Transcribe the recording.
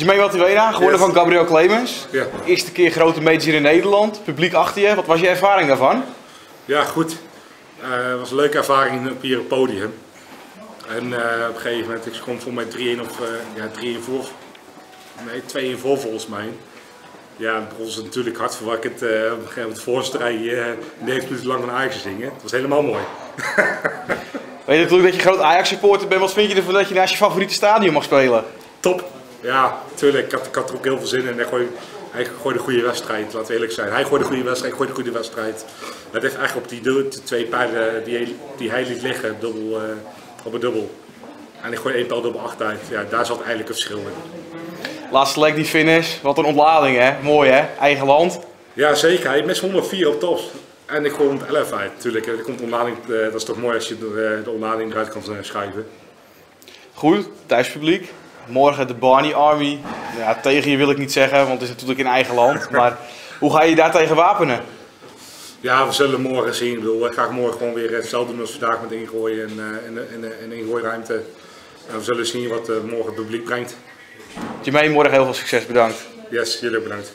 Jermaine Waltivena, gewonnen Yes. van Gabriel Clemens. Ja. Eerste keer grote major in Nederland. Publiek achter je. Wat was je ervaring daarvan? Ja, goed. Eh, Het was een leuke ervaring op hier op het podium. En eh, op een gegeven moment, ik stond voor mij 3-1 of eh, ja, 3-1 voor. Nee, 2-1 voor volgens mij. Ja, het ze natuurlijk hartverwekkend. eh op een gegeven moment voorstrijd uh, 9 minuten lang van Ajax zingen. Het was helemaal mooi. Weet je natuurlijk dat je groot Ajax supporter bent. Wat vind je ervan dat je naast je favoriete stadion mag spelen? Top. Ja, tuurlijk. Ik had, ik had er ook heel veel zin in. Hij gooide, hij gooide een goede wedstrijd, laten we eerlijk zijn. Hij gooide een goede wedstrijd, ik gooide een goede wedstrijd. Het heeft eigenlijk op die twee pijlen die, hij- die hij liet liggen, dubbel, eh, op een dubbel. En ik gooide één pijl dubbel acht uit. Ja, daar zat eigenlijk het verschil in. Laatste leg die finish. Wat een ontlading hè. Mooi hè. Eigen land. Ja, zeker. Hij mist 104 op tops. En ik gooi 111 uit. Tuurlijk, er komt ontlading, eh, dat is toch mooi als je de, de ontlading eruit kan eh, schuiven. Goed, thuispubliek. Morgen de Barney Army. Ja, tegen je wil ik niet zeggen, want het is natuurlijk in eigen land. Maar hoe ga je daar tegen wapenen? Ja, we zullen morgen zien. Ik bedoel, ik ga morgen gewoon weer hetzelfde doen als vandaag met ingooien en, eh, en, en, en ingooiruimte. En we zullen zien wat eh, morgen het publiek brengt. Jermaine, morgen heel veel succes. Bedankt. Yes, jullie ook bedankt.